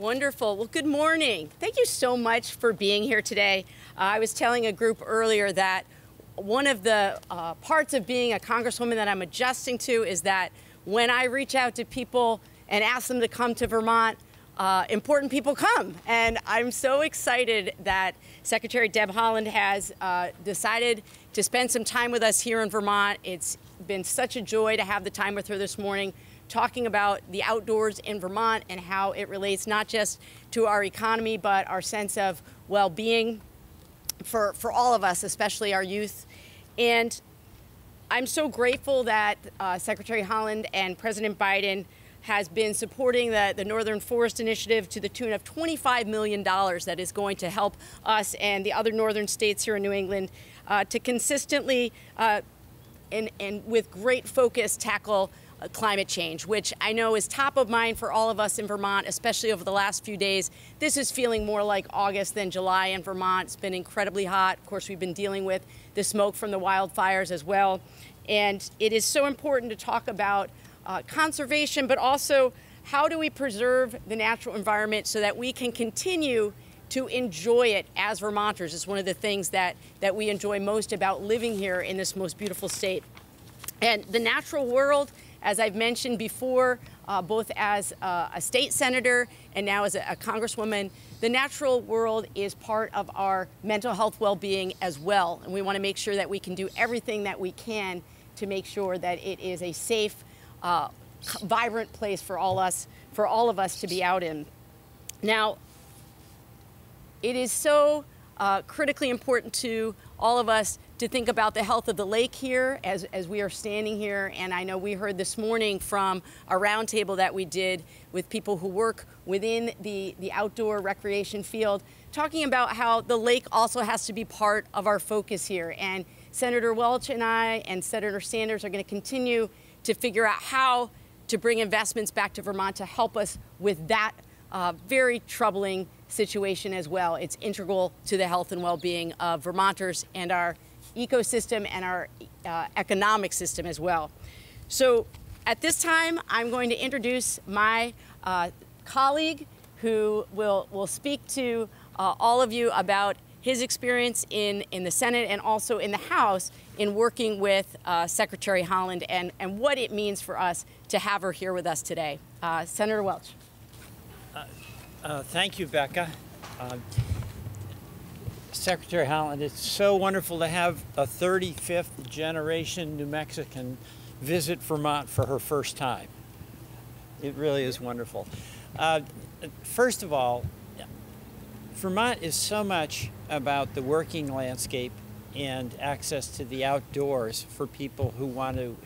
Wonderful. Well, good morning. Thank you so much for being here today. Uh, I was telling a group earlier that one of the uh, parts of being a congresswoman that I'm adjusting to is that when I reach out to people and ask them to come to Vermont, uh, important people come. And I'm so excited that Secretary Deb Haaland has uh, decided to spend some time with us here in Vermont. It's been such a joy to have the time with her this morning talking about the outdoors in Vermont and how it relates not just to our economy, but our sense of well being for, for all of us, especially our youth. And I'm so grateful that uh, Secretary Haaland and President Biden has been supporting the, the Northern Forest Initiative to the tune of $25 million that is going to help us and the other northern states here in New England uh, to consistently uh, and, and with great focus tackle climate change, which I know is top of mind for all of us in Vermont, especially over the last few days. This is feeling more like August than July in Vermont. It's been incredibly hot. Of course, we've been dealing with the smoke from the wildfires as well. And it is so important to talk about uh, conservation, but also how do we preserve the natural environment so that we can continue to enjoy it as Vermonters is one of the things that, that we enjoy most about living here in this most beautiful state. And the natural world as I've mentioned before, uh, both as a state senator and now as a, a, congresswoman, the natural world is part of our mental health well being as well. And we want to make sure that we can do everything that we can to make sure that it is a safe, uh, vibrant place for all us, for all of us to be out in. Now, it is so uh, critically important to all of us to think about the health of the lake here as, as we are standing here. And I know we heard this morning from a roundtable that we did with people who work within the, the outdoor recreation field, talking about how the lake also has to be part of our focus here. And Senator Welch and I and Senator Sanders are going to continue to figure out how to bring investments back to Vermont to help us with that uh, very troubling situation as well. It's integral to the health and well-being of Vermonters and our ecosystem and our uh, economic system as well. So at this time, I'm going to introduce my uh, colleague who will, will speak to uh, all of you about his experience in, in the Senate and also in the House in working with uh, Secretary Haaland and, and what it means for us to have her here with us today. Uh, Senator Welch. Uh, thank you, Becca. Secretary Haaland, it's so wonderful to have a 35th generation New Mexican visit Vermont for her first time. It really is wonderful. Uh, first of all, Vermont is so much about the working landscape and access to the outdoors for people who want to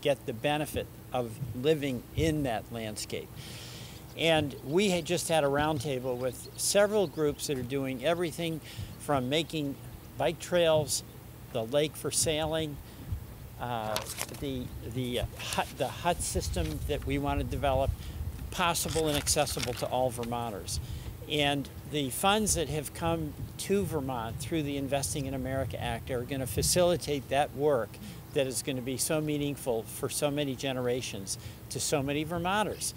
get the benefit of living in that landscape. And we had just had a roundtable with several groups that are doing everything from making bike trails, the lake for sailing, uh, the, the, hut, the hut system that we want to develop possible and accessible to all Vermonters. And the funds that have come to Vermont through the Investing in America Act are going to facilitate that work that is going to be so meaningful for so many generations to so many Vermonters.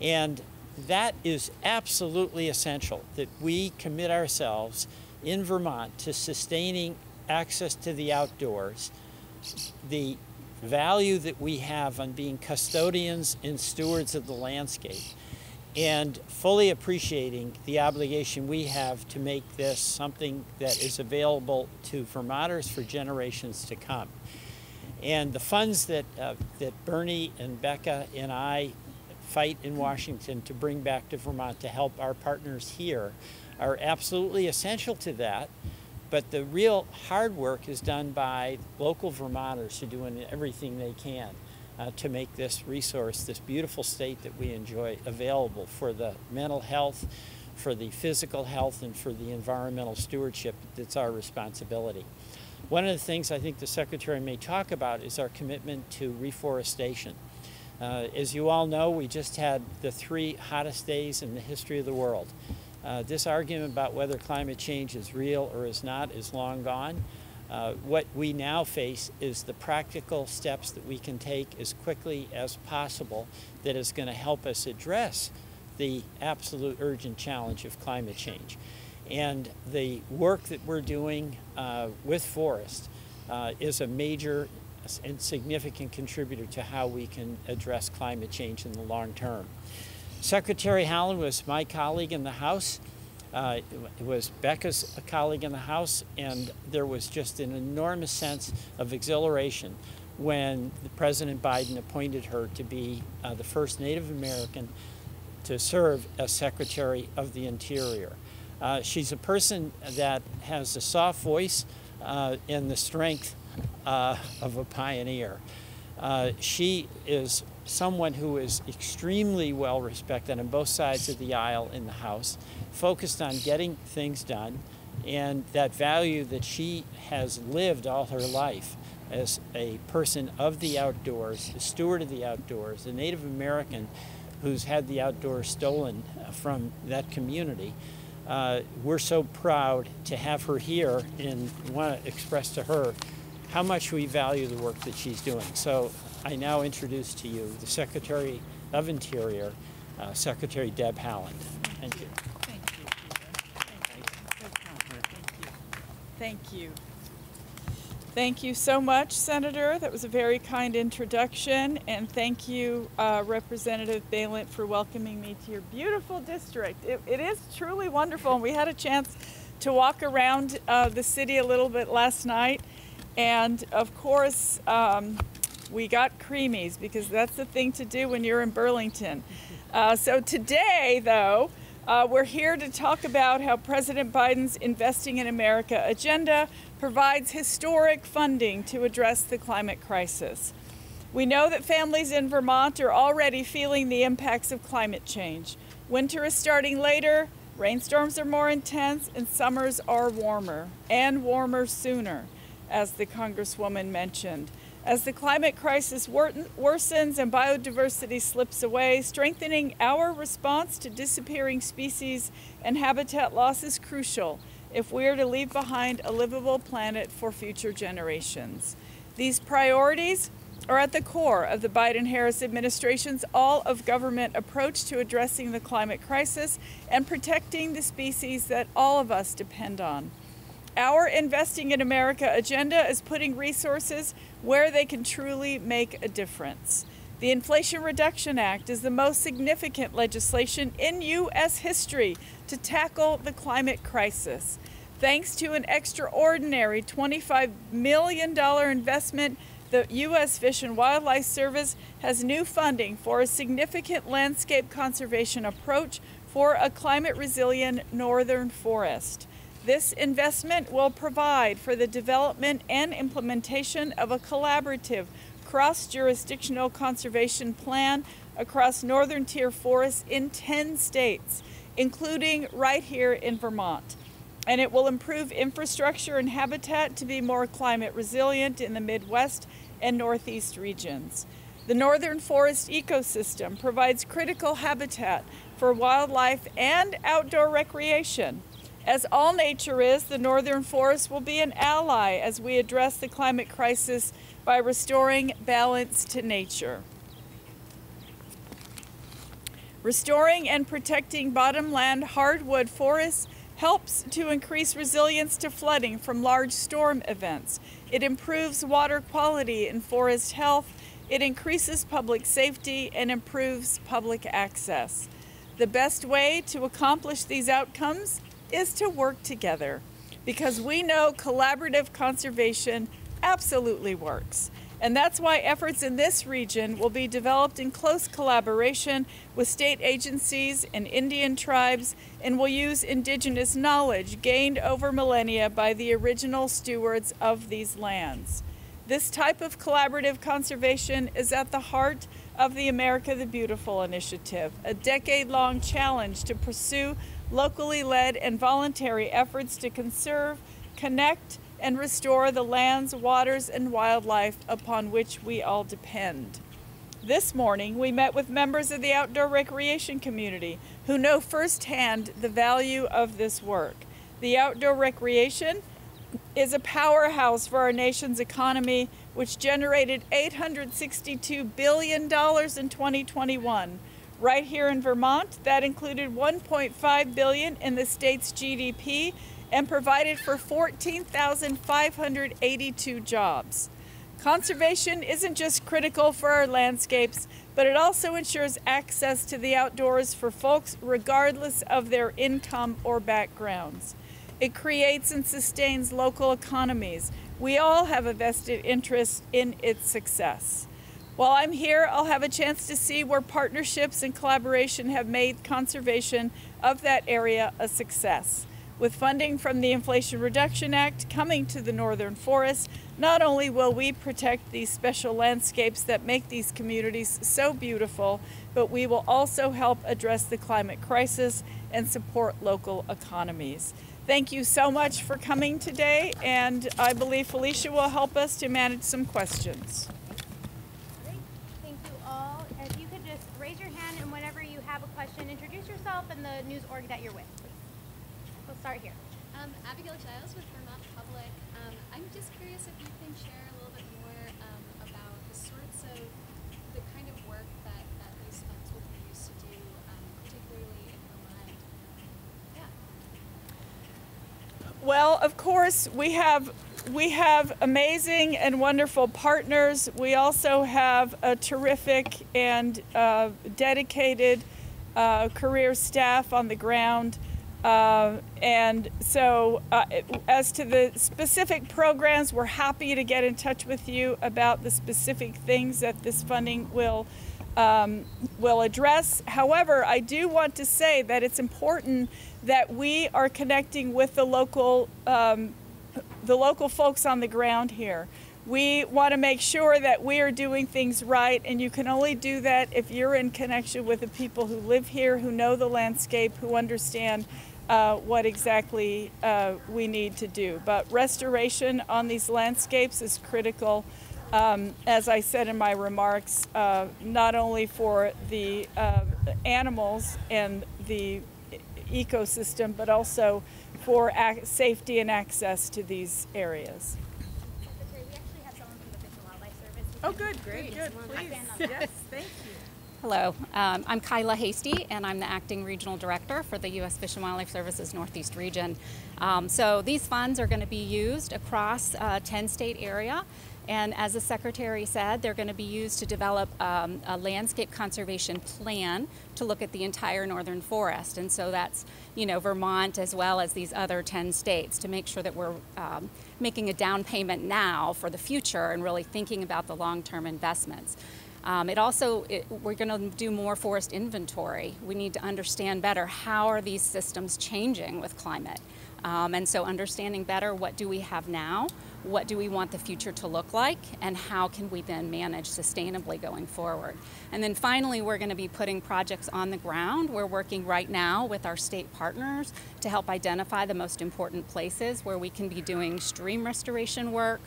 And that is absolutely essential that we commit ourselves in Vermont to sustaining access to the outdoors, the value that we have on being custodians and stewards of the landscape, and fully appreciating the obligation we have to make this something that is available to Vermonters for generations to come. And the funds that, uh, that Bernie and Becca and I fight in Washington to bring back to Vermont to help our partners here are absolutely essential to that. But the real hard work is done by local Vermonters who are doing everything they can uh, to make this resource, this beautiful state that we enjoy, available for the mental health, for the physical health, and for the environmental stewardship that's our responsibility. One of the things I think the Secretary may talk about is our commitment to reforestation. Uh, as you all know, we just had the three hottest days in the history of the world. Uh, this argument about whether climate change is real or is not is long gone. Uh, what we now face is the practical steps that we can take as quickly as possible that is going to help us address the absolute urgent challenge of climate change. And the work that we're doing uh, with Forest uh, is a major and significant contributor to how we can address climate change in the long term. Secretary Haaland was my colleague in the House. Uh, it was Becca's colleague in the House, and there was just an enormous sense of exhilaration when President Biden appointed her to be uh, the first Native American to serve as Secretary of the Interior. Uh, she's a person that has a soft voice uh, and the strength uh, of a pioneer. Uh, she is someone who is extremely well respected on both sides of the aisle in the House, focused on getting things done, and that value that she has lived all her life as a person of the outdoors, a steward of the outdoors, a Native American who's had the outdoors stolen from that community. Uh, we're so proud to have her here and want to express to her how much we value the work that she's doing. So I now introduce to you the Secretary of Interior, uh, Secretary Deb Haaland. Thank you. Thank you. Thank you. Thank you. Thank you so much, Senator. That was a very kind introduction. And thank you, uh, Representative Balint, for welcoming me to your beautiful district. It, it is truly wonderful. And we had a chance to walk around uh, the city a little bit last night. And of course, um, we got creamies because that's the thing to do when you're in Burlington. Uh, so today, though, uh, we're here to talk about how President Biden's Investing in America agenda provides historic funding to address the climate crisis. We know that families in Vermont are already feeling the impacts of climate change. Winter is starting later, rainstorms are more intense, and summers are warmer, and warmer sooner, as the Congresswoman mentioned. As the climate crisis worsens and biodiversity slips away, strengthening our response to disappearing species and habitat loss is crucial if we are to leave behind a livable planet for future generations. These priorities are at the core of the Biden Harris administration's all of government approach to addressing the climate crisis and protecting the species that all of us depend on. Our Investing in America agenda is putting resources where they can truly make a difference. The Inflation Reduction Act is the most significant legislation in U.S. history to tackle the climate crisis. Thanks to an extraordinary $25 million investment, the U.S. Fish and Wildlife Service has new funding for a significant landscape conservation approach for a climate resilient northern forest. This investment will provide for the development and implementation of a collaborative cross jurisdictional conservation plan across northern tier forests in 10 states, including right here in Vermont. And it will improve infrastructure and habitat to be more climate resilient in the Midwest and Northeast regions. The northern forest ecosystem provides critical habitat for wildlife and outdoor recreation. As all nature is, the northern forest will be an ally as we address the climate crisis by restoring balance to nature. Restoring and protecting bottomland hardwood forests helps to increase resilience to flooding from large storm events. It improves water quality and forest health. It increases public safety and improves public access. The best way to accomplish these outcomes is to work together because we know collaborative conservation absolutely works. And that's why efforts in this region will be developed in close collaboration with state agencies and Indian tribes and will use indigenous knowledge gained over millennia by the original stewards of these lands. This type of collaborative conservation is at the heart of the America the Beautiful initiative, a decade long challenge to pursue locally led and voluntary efforts to conserve, connect, and restore the lands, waters, and wildlife upon which we all depend. This morning, we met with members of the outdoor recreation community who know firsthand the value of this work. The outdoor recreation is a powerhouse for our nation's economy, which generated $862 billion in 2021, right here in Vermont. That included 1.5 billion in the state's GDP and provided for 14,582 jobs. Conservation isn't just critical for our landscapes, but it also ensures access to the outdoors for folks regardless of their income or backgrounds. It creates and sustains local economies. We all have a vested interest in its success. While I'm here, I'll have a chance to see where partnerships and collaboration have made conservation of that area a success. With funding from the Inflation Reduction Act coming to the Northern Forest, not only will we protect these special landscapes that make these communities so beautiful, but we will also help address the climate crisis and support local economies. Thank you so much for coming today, and I believe Felicia will help us to manage some questions. Great. Thank you all. If you could just raise your hand and whenever you have a question, introduce yourself and the news org that you're with. We'll start here. Um, Abigail Giles with Vermont Public. Um, I'm just curious if you can share a little bit more um, about the sorts of the kind of work that, that these funds will be used to do, um, particularly in Vermont. Yeah. Well, of course, we have we have amazing and wonderful partners. We also have a terrific and uh, dedicated uh, career staff on the ground. Uh, and so, uh, as to the specific programs, we're happy to get in touch with you about the specific things that this funding will um, will address. However, I do want to say that it's important that we are connecting with the local um, the local folks on the ground here. We want to make sure that we are doing things right, and you can only do that if you're in connection with the people who live here, who know the landscape, who understand uh, what exactly uh, we need to do. But restoration on these landscapes is critical, um, as I said in my remarks, uh, not only for the uh, animals and the ecosystem, but also for safety and access to these areas. Secretary, we actually have someone from the Fish and Wildlife Service. who Oh, good, great, good. Please. Yes, thank you. Hello, um, I'm Kyla Hasty, and I'm the acting regional director for the U.S. Fish and Wildlife Services Northeast region. Um, so these funds are going to be used across a 10 state area. And as the secretary said, they're going to be used to develop um, a landscape conservation plan to look at the entire northern forest. And so that's, you know, Vermont as well as these other 10 states to make sure that we're um, making a down payment now for the future and really thinking about the long term investments. Um, it also, it, we're going to do more forest inventory. We need to understand better how are these systems changing with climate. Um, and so understanding better what do we have now, what do we want the future to look like, and how can we then manage sustainably going forward. And then finally, we're going to be putting projects on the ground. We're working right now with our state partners to help identify the most important places where we can be doing stream restoration work,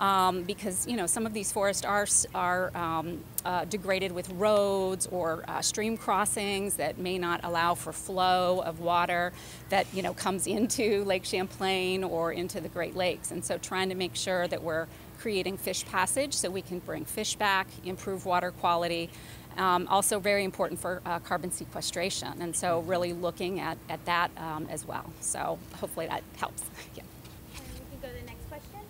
um, because you know some of these forests are are um, uh, degraded with roads or uh, stream crossings that may not allow for flow of water that you know comes into Lake Champlain or into the Great Lakes, and so trying to make sure that we're creating fish passage so we can bring fish back, improve water quality. Um, also very important for uh, carbon sequestration, and so really looking at, at that um, as well. So hopefully that helps. yeah. And we can go to the next question.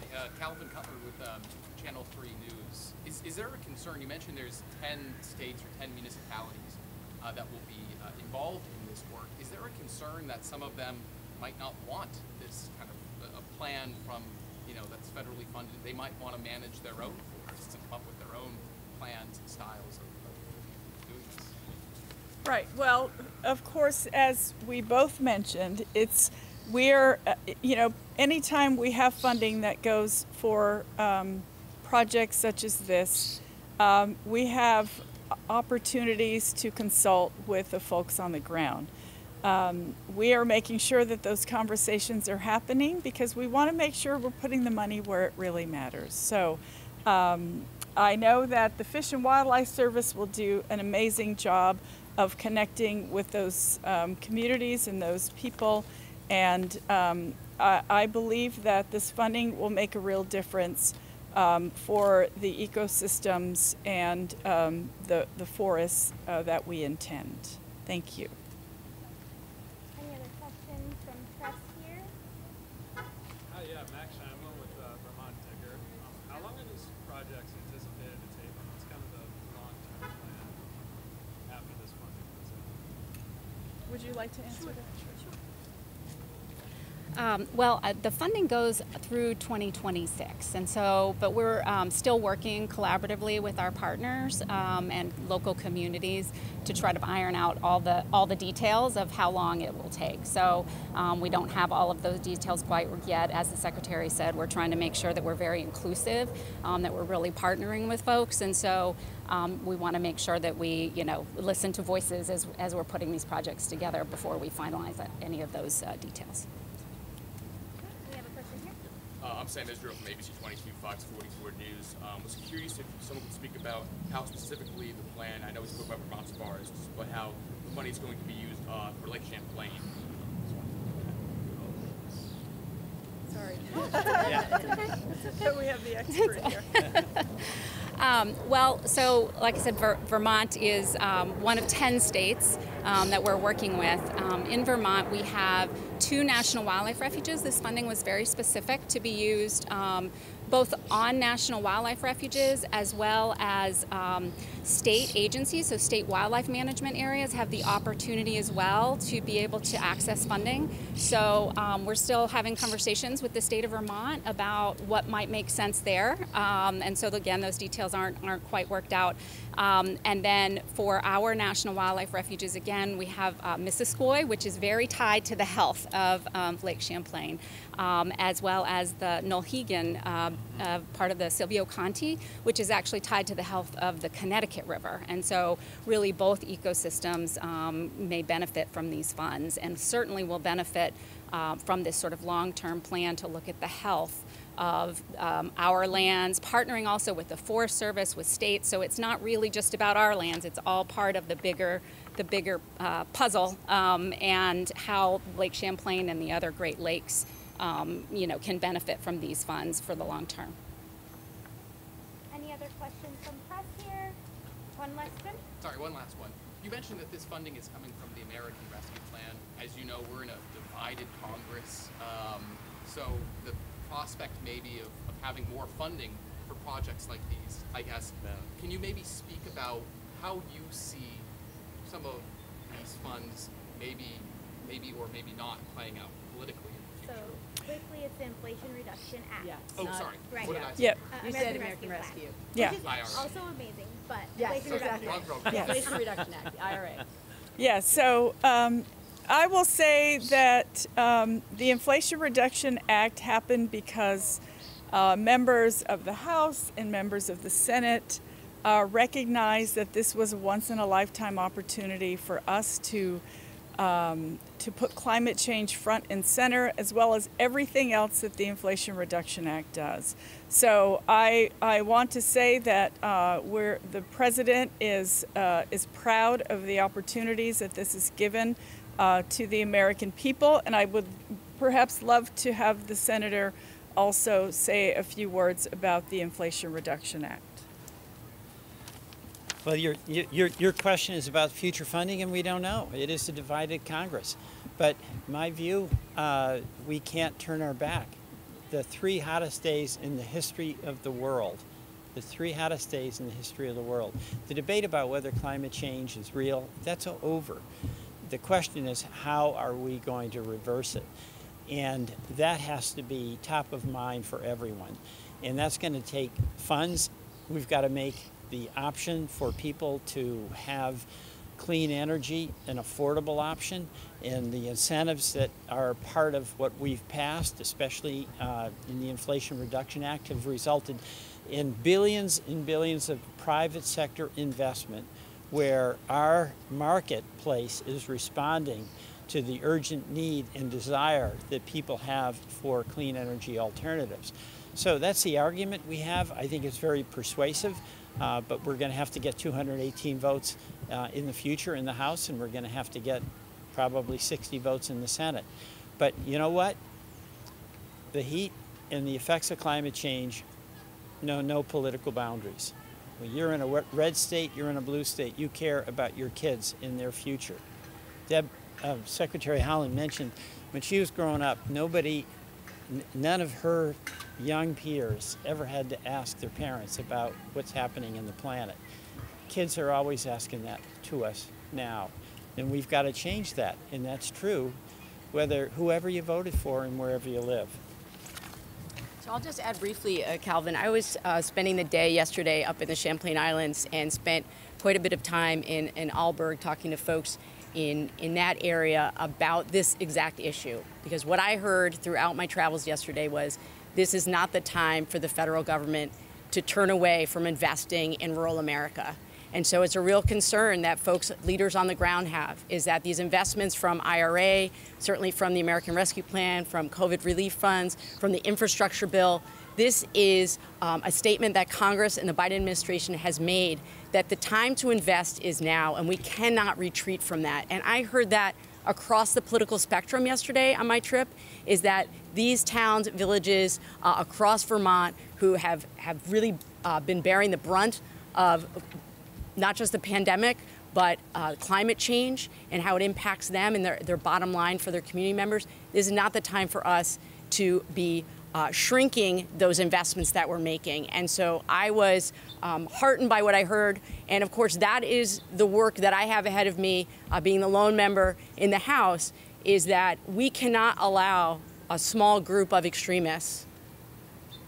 Hi, uh, Calvin Cutler with um, Channel 3 News. Is, is there a concern? You mentioned there's 10 states or 10 municipalities uh, that will be uh, involved in this work. Is there a concern that some of them might not want this kind of a, plan from, you know, that's federally funded? They might want to manage their own forests and come up with their own plans and styles of, of doing this. Right. Well, of course, as we both mentioned, it's we're uh, you know anytime we have funding that goes for um, projects such as this, um, we have opportunities to consult with the folks on the ground. Um, we are making sure that those conversations are happening because we want to make sure we're putting the money where it really matters. So. Um, I know that the Fish and Wildlife Service will do an amazing job of connecting with those um, communities and those people. And um, I, I believe that this funding will make a real difference um, for the ecosystems and um, the, the forests uh, that we intend. Thank you. Any other questions from press here? Hi, yeah, Max Shamlin with uh, Vermont Ticker. Um, how long are these projects anticipated to take? What's kind of the long-term plan after this funding? Would you like to answer that? Um, well, uh, the funding goes through 2026, and so, but we're um, still working collaboratively with our partners um, and local communities to try to iron out all the all the details of how long it will take. So um, we don't have all of those details quite yet. As the secretary said, we're trying to make sure that we're very inclusive, um, that we're really partnering with folks, and so. Um, we want to make sure that we, you know, listen to voices as, as we're putting these projects together before we finalize any of those uh, details. We have a question here. Uh, I'm Sam Israel from ABC 22 Fox 44 News. Um, was curious if someone could speak about how specifically the plan, I know we spoke about Vermont's forests, but how the money is going to be used uh, for Lake Champlain. Sorry. Yeah. Okay. we have the expert here. Um, well, so like I said, Ver- Vermont is um, one of 10 states um, that we're working with. Um, in Vermont, we have two national wildlife refuges. This funding was very specific to be used um, both on national wildlife refuges as well as um, state agencies, so state wildlife management areas have the opportunity as well to be able to access funding. So um, we're still having conversations with the state of Vermont about what might make sense there. Um, and so again, those details aren't, aren't quite worked out. Um, and then for our national wildlife refuges, again, we have uh, Missisquoi, which is very tied to the health of um, Lake Champlain, um, as well as the Nulhegan, uh, uh, part of the Silvio Conte, which is actually tied to the health of the Connecticut River. And so, really, both ecosystems um, may benefit from these funds and certainly will benefit uh, from this sort of long term plan to look at the health of um, our lands, partnering also with the Forest Service, with states. So it's not really just about our lands; it's all part of the bigger, the bigger uh, puzzle, um, and how Lake Champlain and the other Great Lakes, um, you know, can benefit from these funds for the long term. Any other questions from press here? One last one. Sorry, one last one. You mentioned that this funding is coming from the American Rescue Plan. As you know, we're in a divided Congress, um, so the prospect maybe of, of having more funding for projects like these, I guess. Can you maybe speak about how you see some of these funds maybe, maybe or maybe not playing out politically in the So future? quickly, it's the Inflation Reduction Act. Yeah. oh, not- sorry. Right. What did I say? Yep. Uh, You said American Rescue. Yeah. Which is IRA. also amazing, but Yes, Inflation Reduction exactly. Wrong Act. program. Yes. Inflation Reduction Act, the IRA. Yeah, so um, I will say that um, the Inflation Reduction Act happened because uh, members of the House and members of the Senate uh, recognized that this was a once in a lifetime opportunity for us to. Um, to put climate change front and center, as well as everything else that the Inflation Reduction Act does. So I, I want to say that uh, we're, the president is, uh, is proud of the opportunities that this has given uh, to the American people, and I would perhaps love to have the senator also say a few words about the Inflation Reduction Act. Well, your, your, your question is about future funding, and we don't know. It is a divided Congress. But my view, uh, we can't turn our back. The three hottest days in the history of the world, the three hottest days in the history of the world. The debate about whether climate change is real, that's over. The question is, how are we going to reverse it? And that has to be top of mind for everyone. And that's going to take funds. We've got to make the option for people to have clean energy an affordable option and the incentives that are part of what we've passed especially uh, in the inflation reduction act have resulted in billions and billions of private sector investment where our marketplace is responding to the urgent need and desire that people have for clean energy alternatives. So that's the argument we have. I think it's very persuasive uh, but we're going to have to get 218 votes uh, in the future in the House, and we're going to have to get probably 60 votes in the Senate. But you know what? The heat and the effects of climate change know no political boundaries. When you're in a red state, you're in a blue state, you care about your kids in their future. Deb, uh, Secretary Haaland mentioned when she was growing up, nobody, none of her young peers ever had to ask their parents about what's happening in the planet. Kids are always asking that to us now, and we've got to change that, and that's true, whether whoever you voted for and wherever you live. So I'll just add briefly, uh, Calvin. I was uh, spending the day yesterday up in the Champlain Islands and spent quite a bit of time in, in Alburgh talking to folks in, in that area about this exact issue. Because what I heard throughout my travels yesterday was this is not the time for the federal government to turn away from investing in rural America. And so it's a real concern that folks, leaders on the ground have, is that these investments from IRA, certainly from the American Rescue Plan, from COVID relief funds, from the infrastructure bill, this is um, a statement that Congress and the Biden administration has made that the time to invest is now, and we cannot retreat from that. And I heard that across the political spectrum yesterday on my trip is that these towns, villages uh, across Vermont who have, have really uh, been bearing the brunt of not just the pandemic, but uh, climate change and how it impacts them and their, their bottom line for their community members. This is not the time for us to be uh, shrinking those investments that we're making. And so I was um, heartened by what I heard. And of course, that is the work that I have ahead of me, uh, being the lone member in the House, is that we cannot allow a small group of extremists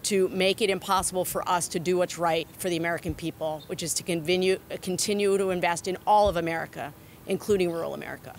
to make it impossible for us to do what's right for the American people, which is to continue, continue to invest in all of America, including rural America.